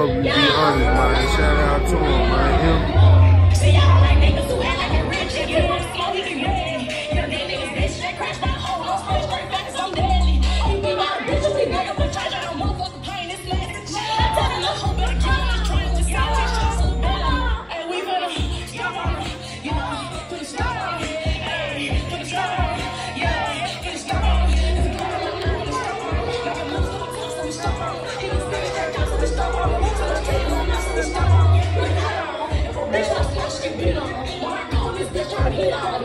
hope you be honest, man. Shout out to him, man. I'm on bitch the sharp.